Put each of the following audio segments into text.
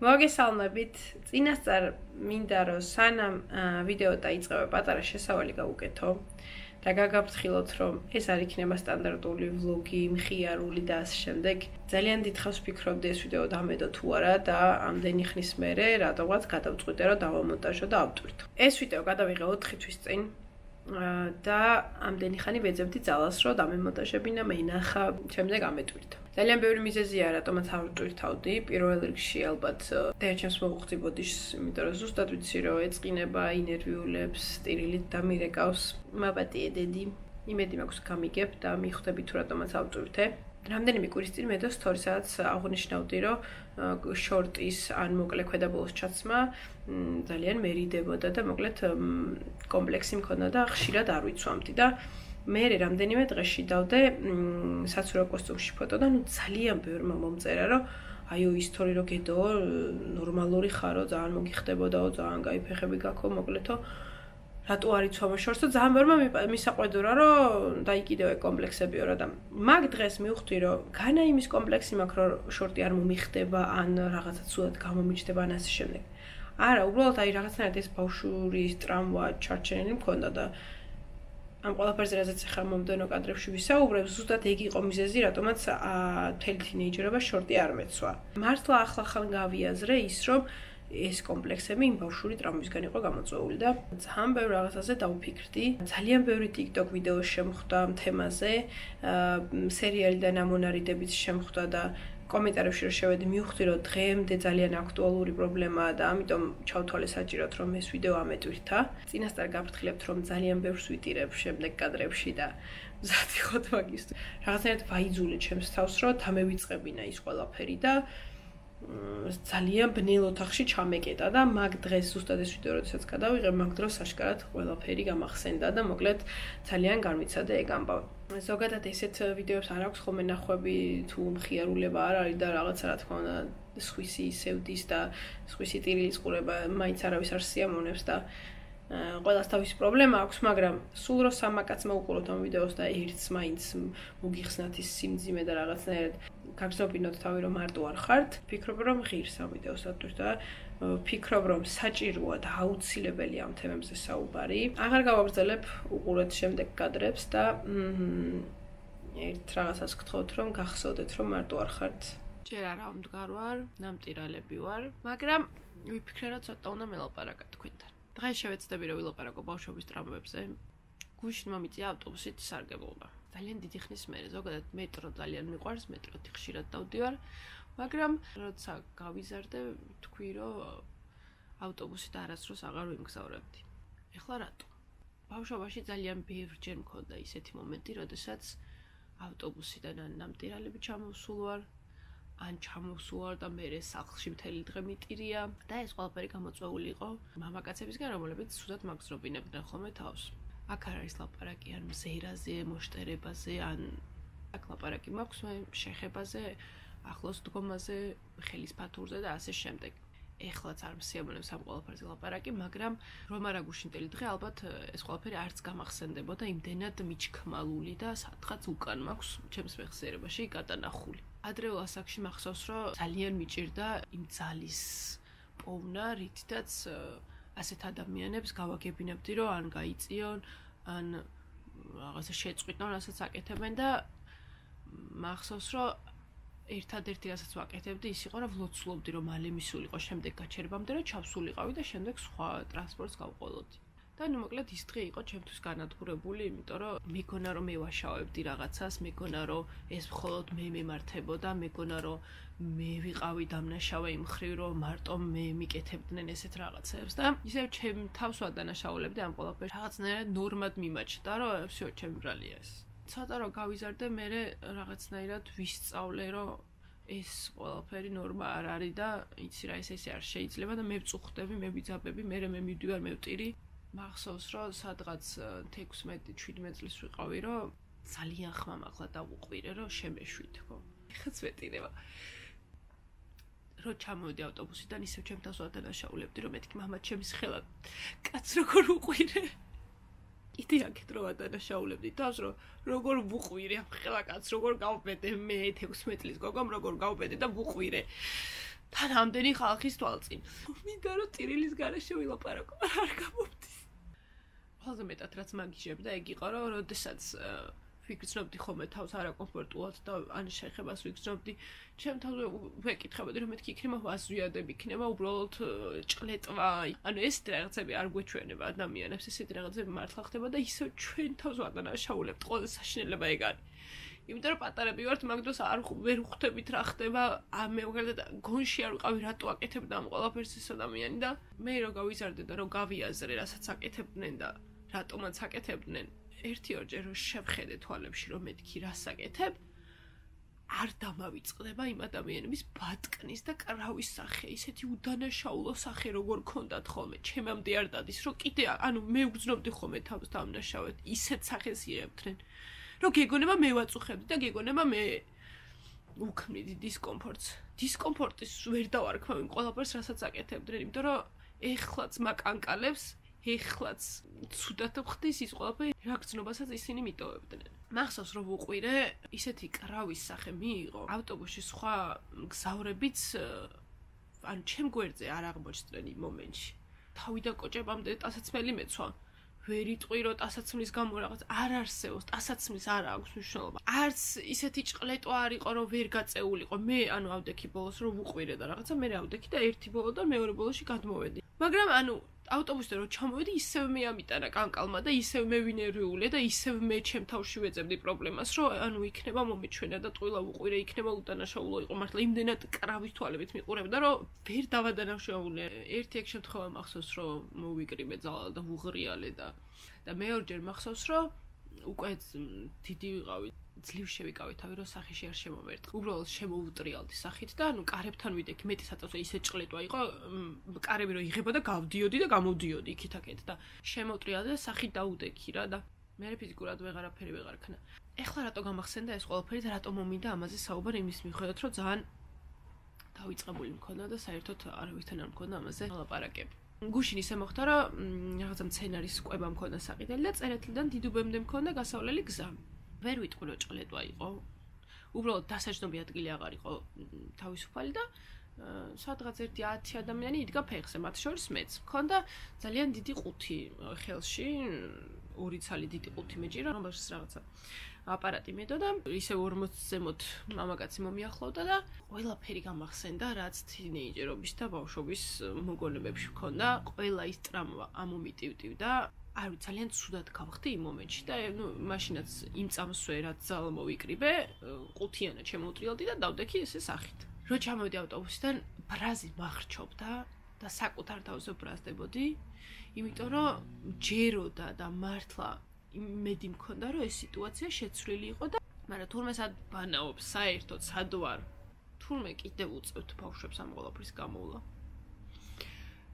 მოგესალმებით. წინასწარ მინდა რომ სანამ ვიდეო დაიწყება პატარა შესავალი გავუკეთო და გაგაფრთხილოთ რომ ეს არ იქნება სტანდარტული ვლოგი, მხიარული და ასე შემდეგ. ძალიან დიდხანს ვფიქრობდი ეს ვიდეო დამედო თუ არა და ამდენი ხნის მერე რატომღაც გადავწყვიტე რომ დავამონტაჟო და ავტვირთო. ეს ვიდეო გადავიღე 4 თვის წინ. და ამდენი ხანი ვეძებდი ძალას რომ დამემონტაჟებინა მე ნახა, შემდეგ ამეტვირთო. ძალიან ბევრი მიზეზია რატომაც ავტვირთავდი. პირველ რიგში ალბათ დეჩემს მოუხდი ბოდიშს, იმიტომ რომ ზუსტად ვიცი რომ ეწყინება ინერვიულებს, სტირილით და მირეკავს. მაპატიე დედი. იმედი მაქვს გამიგებ და მიხვდები თუ რატომაც ავტვირთე. რამდენიმე კვირის წინ მე და სტორი სადაც აღნიშნავდი რომ შორტის ან მოკლე ქვედაბოლოს ჩაცმა ძალიან მერიდებოდა და მოკლედ კომპლექსი მქონდა და ხშირად არ ვიცვამდი და მე რამდენიმე დღეში დავდე საცურაო კოსტუმში ფოტო და ნუ ძალიან ბევრმა მომწერა რომ აიო ისტორი რო გედო ნორმალური ხარო ძალიან მოგიხდებოდაო ძალიან кай ფეხები გაქო მოკლეთო რატო არის ცომა შორს და ძალიან ბევრმა მისაყვედურა რომ დაიკიდევე კომპლექსებიო რა და მაგ დღეს მივხვდი რომ განა იმის კომპლექსი მაქვს რომ შორტი არ მომიხდება ან რაღაცა ცუდად გამომიჩდება ან ასე შემდეგ. არა უბრალოდ აი რაღაცნაირად ეს ბავშურის ტრამვა ჩარჩენილი მქონდა და ამ ყველაფერზე რაზეც ახლა მომდენო კადრებში ვისაუბრებ, ზუსტად ეგ იყო მიზეზი, რატომაც თელი თინეიჯერობა შორტი არ მეცვა. მართლა ახლა ხან გავიაზრე ის, რომ ეს კომპლექსები იმ ბავშვური ტრამვისგან იყო გამოწვეული და ძალიან ბევრ რაღაცაზე დავფიქრდი. ძალიან ბევრი TikTok ვიდეო შემხვდა თემაზე, სერიალიდან ამონარიდებიც შემხვდა და კომენტარებში რომ შევედი მივხვდი რომ დღემდე ძალიან აქტუალური პრობლემაა და ამიტომ ჩავთვალე საჭიროდ რომ ეს ვიდეო ამეტვირთა. წინასწარ გაფრთხილებთ რომ ძალიან ბევრს ვიტირებ შემდეგ კადრებში და მზადი ხოთ მაგის. რაღაცნაირად ვაიძულე ჩემს თავს რომ თამევიწყებინა ის ყველაფერი და ძალიან ბნელ ოთახში ჩამეკეტა და მაგ დღეს ზუსტად ეს ვიდეო როდესაც გადავიღე, მაგ დროს აშკარად ყველაფერი გამახსენდა და მოკლედ ძალიან განვიცადე ეგ ამბავი. ზოგადად ესეთ ვიდეოებს არ აქვს ხოლმე ნახვები თუ მხიარულება არ არის და რაღაცა რა თქმა უნდა სხვისი სევდის და სხვისი ტირილის ყურება მაინც არავის არ სიამოვნებს და ყველას თავისი პრობლემა აქვს, მაგრამ სულ რო სამაკაცმა უყუროთ ამ ვიდეოს და ერთს მაინც მოგიხსნათ ის სიმძიმე და რაღაცნაირად გაგზავნოთ თავი რომ მარტო არ ხართ, ფიქრობ რომ ღირს ამ ვიდეოსათვის და ფიქრობ რომ საჭიროა და აუცილებელია ამ თემებზე საუბარი. აღარ გავაგრძელებ უყურეთ შემდეგ კადრებს და ერთ რაღაცას გთხოვთ რომ გახსოვდეთ რომ მარტო არ ხართ. ჯერ არა მდგარ ვარ, ნამტირალები ვარ, მაგრამ ვიფიქრე რომ ცოტა უნდა მელაპარაკა თქვენთან. დღეს შევეცდები რომ ვილაპარაკო ბავშვობის ტრამვებზე. გუშინ მომიწია ავტობუსით სარგებლობა. ძალიან დიდი ხნის მერე ზოგადად მეტრო ძალიან მიყვარს მეტროთი ხშირად დავდივარ მაგრამ როცა გავიზარდე თქვი რომ ავტობუსით არასდროს აღარ ვიმგზავრებდი ეხლა რატო ბავშვობაში ძალიან ბევრჯერ მქონდა ისეთი მომენტი როდესაც ავტობუსიდან ან ნამტირალები ჩამოსულვარ ან ჩამოსუარ და მე სახლში მთელი დღე მიტირია და ეს ყველაფერი გამოწვეული იყო მამაკაცებისგან რომლებიც სულად მაგზრობინებდნენ ხოლმე თავს აქ არ არის ლაპარაკი ან მზერაზე, მოშტერებაზე, ან აქ ლაპარაკი მაქვს მე შეხებაზე, ახლოს დგომაზე, ხელის ფათურზე და ასე შემდეგ. ეხლაც არ მსიამოვნებს ამ ყველაფერზე ლაპარაკი, მაგრამ რომ არა გუშინტელი დღე ალბათ ეს ყველაფერი არც გამახსენდებოდა იმდენად მიჩქმალული და სათხაც უკან მაქვს ჩემს მეხსიერებაში გადანახული. ადრეულ ასაკში მახსოვს, რომ ძალიან მიჭირდა იმ ძალის პოვნა, რითაც ასეთ ადამიანებს გავაგებინებდი, რომ ან გაიწიონ, ან რაღაცა შეწყვიტონ, რასაც აკეთებენ და მახსოვს, რომ ერთადერთი რასაც ვაკეთებდი, ის იყო, რომ ვლოცლობდი, რომ მალე მისულიყო შემდეგ გაჩერებამდე, რომ ჩავსულიყავი და შემდეგ სხვა ტრანსპორტს გავყოლოდი. და ნუ მოკლედ ის დღე იყო ჩემთვის განადგურებული, იმიტომ რომ მეგონა რომ მე ვაშავებდი რაღაცას, მეგონა რომ ეს მხოლოდ მე მემართებოდა, მეგონა რომ მე ვიყავი დამნაშავე იმ ხრივ, რომ მარტო მე მიკეთებდნენ ესეთ რაღაცებს და ისევ ჩემ თავს ვადანაშაულებდი ამ ყველაფერს. რაღაცნაირად ნორმად მიმაჩნდა, რომ всё, ჩემ ბრალია ეს. ცოტა რომ გავიზარდე, მე რაღაცნაირად ვისწავლე, რომ ეს ყველაფერი ნორმა არ არის და იცი რა ეს ესე არ შეიძლება და მე ვწუხდები, მე ვიძაბები, მე მე მივდივარ, მე ვტირი. მახსოვს რომ სადღაც 16-17 წლის ვიყავი რომ ძალიან ხმამაღლა დავუყვირე რომ შემეშვითქო ხა წვეტინება რო ჩამოვედი ავტობუსიდან ისევ ჩემთან ზოდანაშაულებდი რომ მეთქი მამა ჩემს ხელა კაც როგორ უყვირე. კიდე აქეთ რო ადანაშაულებდი თავს რომ როგორ ვუყვირე ამ ხელა კაც როგორ გავბედე მე 16 წლის გოგომ როგორ გავბედე და ვუყვირე. და რამდენი ხალხის თვალწინ. მინდა რომ ტირილის გარეშე ვილაპარაკო არ გამომდის ყველაზე მეტად რაც მაგიჟებდა, ეგ იყო რომ როდესაც ვიგრძნობდი ხოლმე თავს არაკომფორტულად და ან შეხებას ვიგრძნობდი, ჩემ თავზე ვეკითხებოდი რომ მეთქი იქნება ვაზვიადები, იქნება უბრალოდ ჭლეტვა. ანუ ეს რაღაცები არ გვეჩვენება ადამიანებს, ესეთი რაღაცები მართლა ხდება და ისე ჩვენ თავს ვადანაშაულებთ, ყველა საშინელება ეგ არის. იმიტომ რომ პატარები ვართ, მაგ დროს არ ვერ ხვდებით რა ხდება. ა მე მაგალითად გონში არ ვიყავი, რატო აკეთებდა ამ ყველაფერს ეს ადამიანი და მე რო გავიზარდე და რო გავიაზრე, რასაც აკეთებდნენ და რატომაც აკეთებდნენ, ერთი ორჯერ რო შევხედე თვალებში რომ მეთქი რას აკეთებ, არ დამავიწყდება იმ ადამიანების ბატკნის და კრავის სახე, ისეთი უდანაშაულო სახე როგორ ქონდათ ხოლმე. ჩემამდე არ დადის, რომ კიდე ანუ მე უგზნობდი ხოლმე თავს დამნაშავეთ, ისეთ სახეს იღებდნენ. რომ გეგონება მე ვაწუხებდი და გეგონება მე უქმნიდი დისკომფორტს. დისკომფორტის ვერ დავარქვა იმ ყველაფერს, რასაც აკეთებდნენ, იმიტომ რომ ეხლაც მაკანკალებს, ეხლაც ცუდად ხდის ის ყველაფერი, რა გზნობასაც ისინი მიტოვებდნენ. მახსოვს რომ უყვირე, ისეთი კრავის სახე მიიღო. ავტობუსში სხვა გზავრებიც ან ჩემ გვერდზე არ აღმოჩნდნენ იმ მომენტში. თავიდან კოჭებამდე ტასაცმელი მეცვა. ვერ იტყვირო ტასაცმლის გამო რაღაც არ არსებობს ტასაცმლის არ აქვს მნიშვნელობა არც ისეთი ჭყლეტვა არ იყო რომ ვერ გაწეულიყო მე ანუ ავდექი ბოლოს რომ უყვირე და რაღაცა მე ავდექი და ერთი ბოლო და მეორე ბოლოში გადმოვედი მაგრამ ანუ ავტობუსზე რომ ჩამოვედი, ისევ მე ამიტანა კანკალმა და ისევ მე ვინერიულე და ისევ მე ჩემ თავში ვეძებდი პრობლემას, რომ ანუ იქნება მომეჩვენა და ტყილა უყვირე, იქნება უდანაშაულო იყო მართლა იმდენად კრავის თვალებით მიყურებდა, რომ ვერ დავადანაშაულე. ერთი ეგ შემთხვევა მახსოვს, რომ მოვიკრიბე ძალა და უღრიალე და და მეორჯერ მახსოვს, რომ უკვე დიდი ვიყავი ძლივ შევიკავე თავი, რომ სახეში არ შემოვერდ. უბრალოდ შემოუტრიალდი სახით და ანუ კარებთან ვიდექ, მეტი საწავზე ისე ჭლეტვა იყო, კარები რო იღება და გავდიოდი და გამოვდიოდი იქითაკეთ და შემოუტრიალდი და სახით დაუდექი რა და მე ფიზიკურად ვეღარაფერი ვეღარ ქნა. ეხლა რატო გამახსენდა ეს ყველაფერი და რატო მომინდა ამაზე საუბარი იმის მიხედვით, რომ ძალიან დავიწყებული მქონდა და საერთოდ არავითარ არ მქონდა ამაზე ლაპარაკები. გუშინ ისე მოხდა, რომ რაღაცა მცენარის კვება მქონდა საყიდელი და წერეთლიდან დიდუბემდე მქონდა გასავლელი გზა. ვერ ვიტყვი რომ ჭყლეტვა იყო. უბრალოდ დასაჯნობი ადგილი აღარ იყო თავისუფალი და სადღაც ერთი 10 ადამიანი იდგა ფეხზე, მათ შორის მეც. მქონდა ძალიან დიდი ყუთი ხელში, ორი ცალი დიდი ყუთი მეჭირა, რომელშიც რაღაცა აპარატი მედო და ისე 40 ზემოთ მამაკაცი მომიახლოვდა და ყველაფერი გამახსენდა, რაც თინეიჯერობის და ბავშვობის მოგონებებში მქონდა. ყველა ის ტრამვა ამომიტივტივდა არ ვიცი ძალიან ცუდად გავხდი იმ მომენტში და ნუ მაშინაც იმ წამსვე რაც ძალ მოვიკრიბე ყუთიანად შემოუტრიალდი და დავდექი ესე სახით. რო ჩამოვიდი ავტობუსიდან ბრაზი მახრჩობდა და საკუთარ თავზე ბრაზდებოდი იმიტომ რომ ჯეროდა და მართლა იმედი მქონდა რომ ეს სიტუაცია შეცვლილი იყო და მაგრამ თურმე სად ბანაობს საერთოდ სად ვარ? თურმე კიდე უწევთ ბავშვებს ამ ყველაფრის გამოვლა.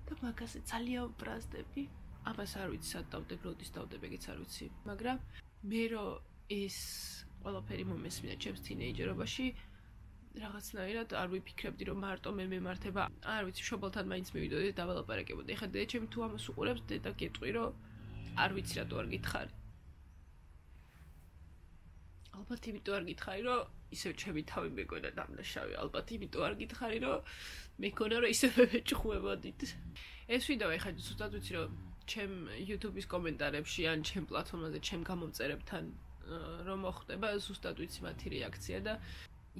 და მაგაზე ძალიან ბრაზდები ამას არ ვიცი სად დავდებ, როდის დავდებ, ეგეც არ ვიცი. მაგრამ მე რო ეს ყველაფერი მომესმინა ჩემს თინეიჯერობაში, რაღაცნაირად არ ვიფიქრებდი, რომ მარტო მე მემართება. არ ვიცი, შობალთან მაინც მივიდოდი და დაველაპარაკებოდი. ეხლა დედა ჩემი თუ ამას უყურებს, დედა გეტყვი, რომ არ ვიცი რატო არ გითხარი. ალბათ იმიტომ არ გითხარი, რომ ისევ ჩემი თავი მეგონა დამნაშავე. ალბათ იმიტომ არ გითხარი, რომ მეკონა რომ ისევ მეჭხუებოდით. ეს ვიდეო ეხლა ზუსტად ვიცი, რომ ჩემ YouTube-ის კომენტარებში ან ჩემ პლატფორმაზე ჩემ გამომწერებთან რომ მოხდება ზუსტად ვიცი მათი რეაქცია და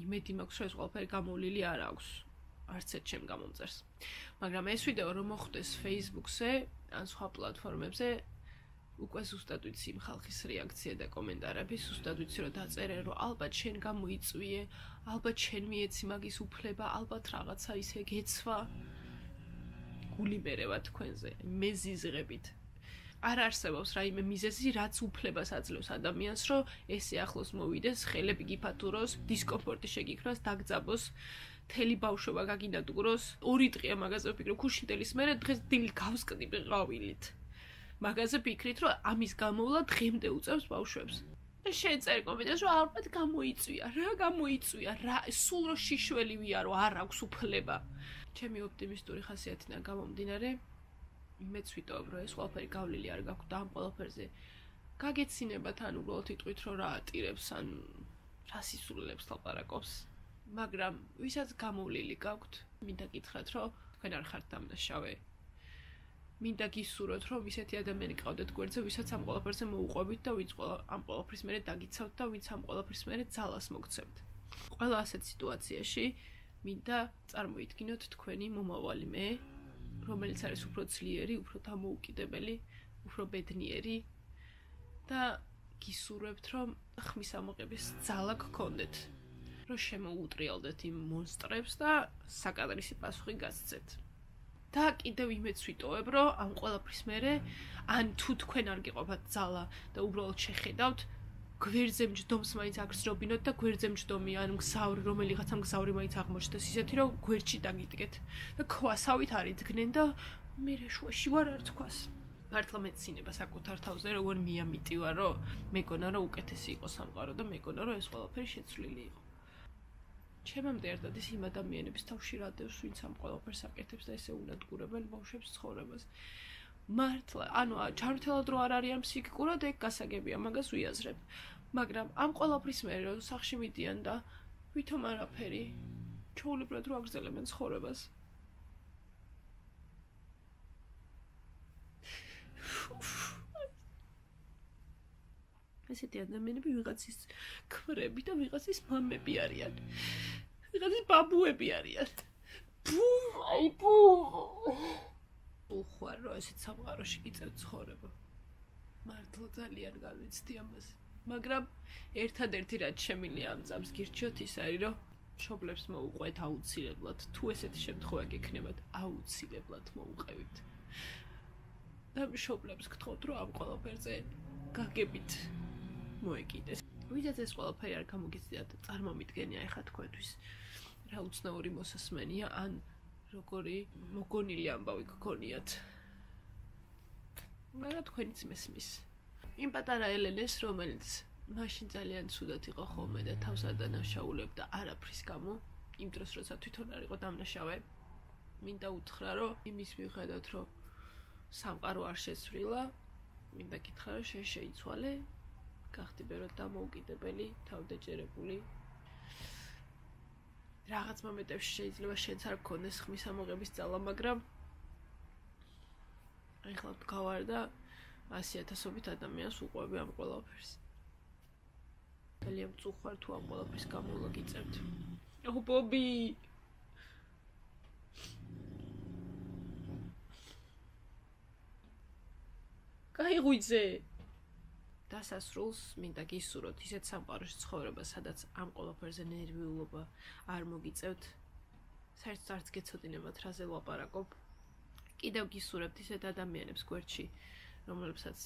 იმედი მაქვს რომ ეს ყველაფერი გამოვლილი არ აქვს არც ერთ ჩემ გამომწერს. მაგრამ ეს ვიდეო რომ მოხდეს Facebook-ზე ან სხვა პლატფორმებზე უკვე ზუსტად ვიცი იმ ხალხის რეაქცია და კომენტარები ზუსტად ვიცი რომ დაწერე რომ ალბათ შენ გამოიწვიე ალბათ შენ მიეცი მაგის უფლება ალბათ რაღაცა ისე გეცვა გულიბერება თქვენზე მეზიზღებით არ არსებობს რაიმე მიზეზი რაც უფლებას აძლევს ადამიანს რომ ესე ახლოს მოვიდეს ხელები გიფათუროს დისკომფორტი შეგიქრას დაგძაბოს თელი ბავშვობა გაგინადგუროს ორი დღეა მაგაზე ვფიქრობ ქუშინტელის მერე დღეს დილ გავსკდი ბეღავილით მაგაზე ვფიქრით რომ ამის გამოვლა დღემდე უწევს ბავშვებს. შეწერ კომენტარს რომ ალბათ გამოიწვია რა გამოიწვია რა სულ რო შიშველი ვია რომ არ აქვს უფლება ჩემი ოპტიმისტური ხასიათიდან გამომდინარე მეც ვიტოვებ რომ ეს ყველაფერი გავლილი არ გაქვს და ამ ყველაფერზე გაგეცინება თან უბრალოდ იტყვით რომ რა ატირებს ან რა სისულელებს ლაპარაკობს მაგრამ ვისაც გამოვლილი გაქვთ, მინდა გითხრათ, რომ თქვენ არ ხართ დამნაშავე. მინდა გისურვოთ, რომ ისეთი ადამიანი ყავდეთ გვერდზე, ვისაც ამ ყველაფერზე მოუყვებით და ვინც ამ ყველაფრის მერე დაგიცავთ და ვინც ამ ყველაფრის მერე ძალას მოგცემთ. ყველა ასეთ სიტუაციაში მინდა წარმოიდგინოთ თქვენი მომავალი მე, რომელიც არის უფრო ძლიერი, უფრო დამოუკიდებელი, უფრო ბედნიერი და გისურვებთ, რომ ხმის ამოყების ძალა გქონდეთ, რომ შემოუტრიალდეთ იმ მონსტრებს და საკადრისი პასუხი გასცეთ. და კიდევ იმეც ვიტოვებ, რომ ამ ყველაფრის მერე ან თუ თქვენ არ გიყოფათ ძალა და უბრალოდ შეხედავთ გვერდზე მჯდომს მაინც აგრძნობინოთ და გვერდზე მჯდომი ან მგზავრი რომელიღაცა მგზავრი მაინც აღმოჩნდეს. ისეთი რომ გვერდში დაგიტკეთ და ქვასავით არ იდგნენ და მე შუაში ვარ არ თქვას. მართლა მეცინება საკუთარ თავზე როგორ მიამიტი ვარ რომ მეკონა რომ უკეთესი იყო სამყარო და მეკონა რომ ეს ყველაფერი შეცვლილი იყო. ჩემამდე ერთად ის იმ ადამიანების თავში რადევს ვინც ამ ყველაფერს აკეთებს და ესე უნადგურებენ ბავშვებს ცხოვრებას. მართლა ანუ ჩართელად რო არ არიან ფსიქიკურად ეგ გასაგებია მაგას ვიაზრებ მაგრამ ამ ყველაფრის მერე რომ სახში მიდიან და ვითომ არაფერი ჩაულებრად რო აგრძელებენ ცხოვრებას ესეთი ადამიანები ვიღაცის ქმრები და ვიღაცის მამები არიან. ვიღაცის ბაბუები არიან. ბუ, აი ბუ. უხვარ რომ ესეც სამყაროში გიწევ ცხოვრება. მართლა ძალიან გავიცდი ამას. მაგრამ ერთადერთი რაც შემილია ამ წამს გირჩიოთ ის არის რომ მშობლებს მოუყვეთ აუცილებლად. თუ ესეთი შემთხვევა გექნებათ, აუცილებლად მოუყვებით. და მშობლებს გთხოვთ რომ ამ ყველაფერზე გაგებით მოეკიდეს. ვიდრე ეს ყველაფერი არ გამოგეცდიათ, წარმომიდგენია ეხა თქვენთვის. რა უცნაური მოსასმენია, ან როგორი მოგონილი ამბავი გქონიათ. მაგრამ თქვენიც მესმის. იმ პატარა ელენეს, რომელიც მაშინ ძალიან ცუდად იყო ხოლმე და თავს ადანაშაულებდა არაფრის გამო, იმ დროს როცა თვითონ არ იყო დამნაშავე, მინდა უთხრა, რომ იმის მიხედავთ, რომ სამყარო არ შეცვლილა, მინდა გითხრა, რომ შე შეიცვალე გახდი ბევრად დამოუკიდებელი, თავდაჭერებული. რაღაც მომენტებში შეიძლება შენც არ გქონდეს ხმის ამოღების ძალა, მაგრამ აი ხლა გავარ და 100000ობით ადამიანს უყვები ამ ყველაფერს. ძალიან წუხარ თუ ამ ყველაფრის გამოვლა გიწევთ. ოჰ ბობი კაი ღვიძე დასასრულს მინდა გისურვოთ ისეთ სამყაროში ცხოვრება, სადაც ამ ყველაფერზე ნერვიულობა არ მოგიწევთ. საერთოდ არც გეცოდინებათ რაზე ლაპარაკობ. კიდევ გისურვებთ ისეთ ადამიანებს გვერდში, რომლებსაც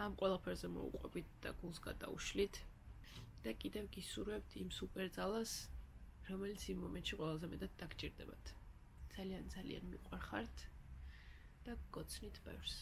ამ ყველაფერზე მოუყვებით და გულს გადაუშლით. და კიდევ გისურვებთ იმ სუპერძალას, რომელიც იმ მომენტში ყველაზე მეტად დაგჭირდებათ. ძალიან ძალიან მიყვარხართ და გოცნით ბევრს.